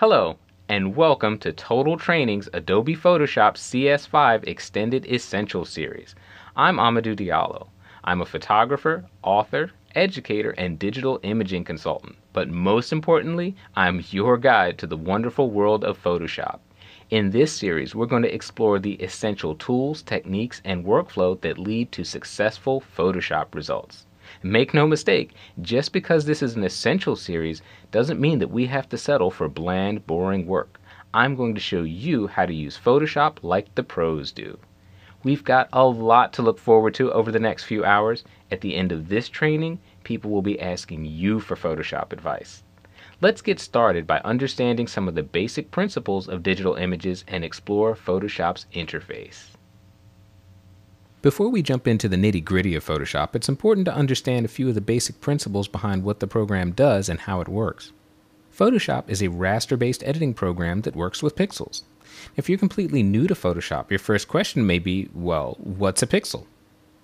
Hello, and welcome to Total Training's Adobe Photoshop CS5 Extended Essential Series. I'm Amadou Diallo. I'm a photographer, author, educator, and digital imaging consultant. But most importantly, I'm your guide to the wonderful world of Photoshop. In this series, we're going to explore the essential tools, techniques, and workflow that lead to successful Photoshop results. Make no mistake, just because this is an essential series doesn't mean that we have to settle for bland, boring work. I'm going to show you how to use Photoshop like the pros do. We've got a lot to look forward to over the next few hours. At the end of this training, people will be asking you for Photoshop advice. Let's get started by understanding some of the basic principles of digital images and explore Photoshop's interface. Before we jump into the nitty gritty of Photoshop, it's important to understand a few of the basic principles behind what the program does and how it works. Photoshop is a raster based editing program that works with pixels. If you're completely new to Photoshop, your first question may be well, what's a pixel?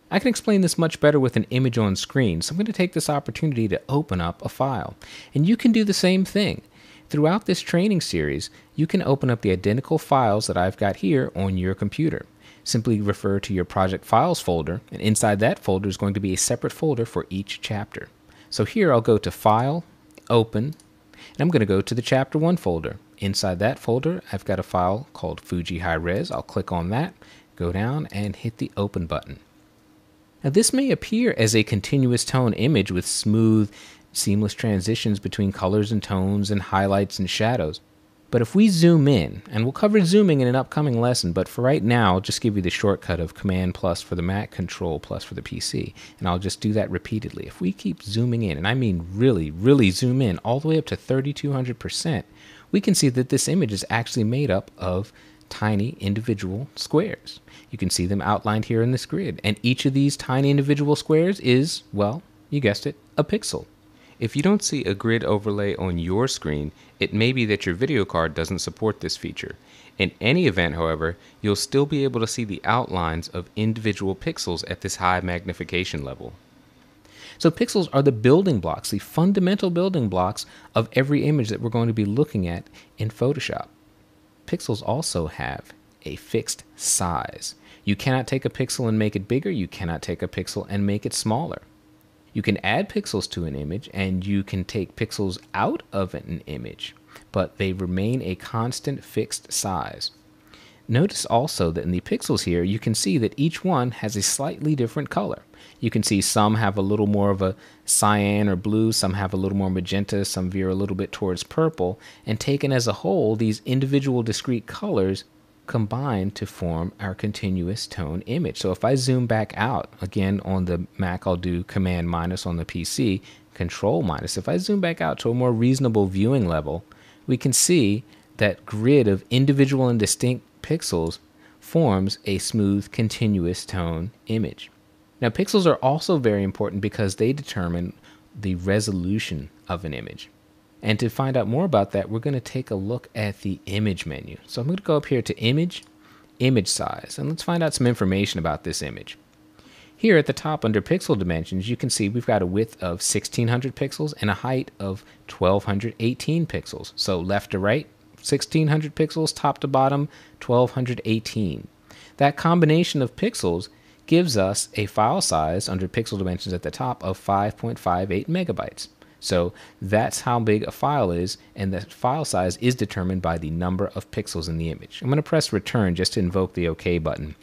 I can explain this much better with an image on screen, so I'm going to take this opportunity to open up a file. And you can do the same thing. Throughout this training series, you can open up the identical files that I've got here on your computer simply refer to your project files folder, and inside that folder is going to be a separate folder for each chapter. So here I'll go to File, Open, and I'm going to go to the Chapter 1 folder. Inside that folder, I've got a file called Fuji High Res. I'll click on that, go down, and hit the Open button. Now this may appear as a continuous tone image with smooth, seamless transitions between colors and tones and highlights and shadows. But if we zoom in, and we'll cover zooming in an upcoming lesson, but for right now, I'll just give you the shortcut of Command plus for the Mac, Control plus for the PC, and I'll just do that repeatedly. If we keep zooming in, and I mean really, really zoom in all the way up to 3200%, we can see that this image is actually made up of tiny individual squares. You can see them outlined here in this grid, and each of these tiny individual squares is, well, you guessed it, a pixel. If you don't see a grid overlay on your screen, it may be that your video card doesn't support this feature. In any event, however, you'll still be able to see the outlines of individual pixels at this high magnification level. So pixels are the building blocks, the fundamental building blocks of every image that we're going to be looking at in Photoshop. Pixels also have a fixed size. You cannot take a pixel and make it bigger. You cannot take a pixel and make it smaller. You can add pixels to an image and you can take pixels out of an image, but they remain a constant fixed size. Notice also that in the pixels here, you can see that each one has a slightly different color. You can see some have a little more of a cyan or blue, some have a little more magenta, some veer a little bit towards purple, and taken as a whole, these individual discrete colors combine to form our continuous tone image. So if I zoom back out, again on the Mac I'll do Command minus on the PC, Control minus. If I zoom back out to a more reasonable viewing level, we can see that grid of individual and distinct pixels forms a smooth continuous tone image. Now pixels are also very important because they determine the resolution of an image. And to find out more about that, we're going to take a look at the image menu. So I'm going to go up here to image, image size, and let's find out some information about this image. Here at the top under pixel dimensions, you can see we've got a width of 1600 pixels and a height of 1218 pixels. So left to right, 1600 pixels, top to bottom, 1218. That combination of pixels gives us a file size under pixel dimensions at the top of 5.58 megabytes. So that's how big a file is, and the file size is determined by the number of pixels in the image. I'm going to press return just to invoke the OK button.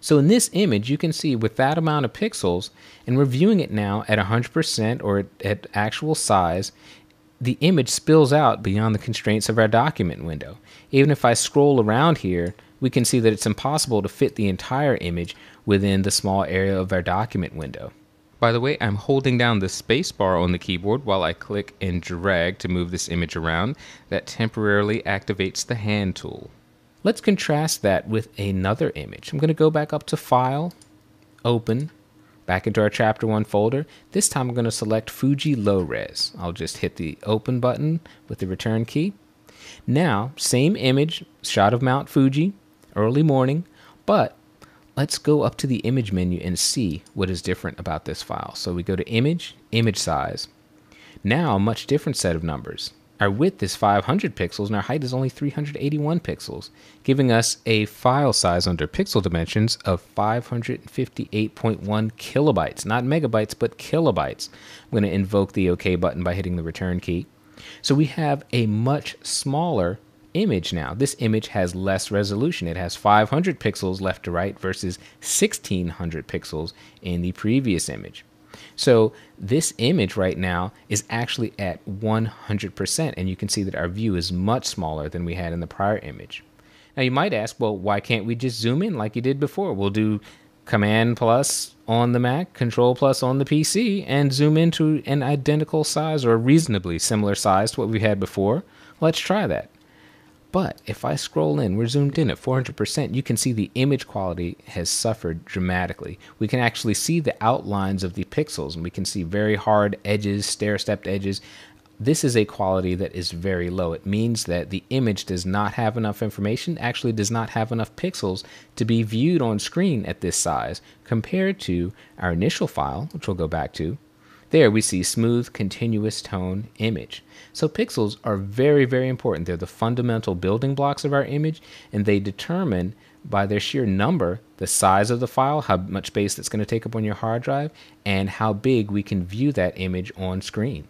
So in this image, you can see with that amount of pixels, and we're viewing it now at 100% or at, actual size, the image spills out beyond the constraints of our document window. Even if I scroll around here, we can see that it's impossible to fit the entire image within the small area of our document window. By the way, I'm holding down the spacebar on the keyboard while I click and drag to move this image around. That temporarily activates the hand tool. Let's contrast that with another image. I'm going to go back up to File, Open, back into our Chapter 1 folder. This time I'm going to select Fuji Low Res. I'll just hit the Open button with the return key. Now, same image, shot of Mount Fuji, early morning, but let's go up to the image menu and see what is different about this file. So we go to image, image size. Now a much different set of numbers. our width is 500 pixels and our height is only 381 pixels, giving us a file size under pixel dimensions of 558.1 kilobytes, not megabytes, but kilobytes. I'm going to invoke the OK button by hitting the return key. So we have a much smaller image now. This image has less resolution. It has 500 pixels left to right versus 1600 pixels in the previous image. So this image right now is actually at 100%, and you can see that our view is much smaller than we had in the prior image. Now you might ask, well, why can't we just zoom in like you did before? We'll do Command plus on the Mac, Control plus on the PC, and zoom into an identical size or reasonably similar size to what we had before. Let's try that. But if I scroll in, we're zoomed in at 400%, you can see the image quality has suffered dramatically. We can actually see the outlines of the pixels and we can see very hard edges, stair-stepped edges. This is a quality that is very low. It means that the image does not have enough information, actually does not have enough pixels to be viewed on screen at this size compared to our initial file, which we'll go back to, there we see smooth, continuous tone image. So pixels are very, very important. They're the fundamental building blocks of our image, and they determine by their sheer number the size of the file, how much space that's going to take up on your hard drive, and how big we can view that image on screen.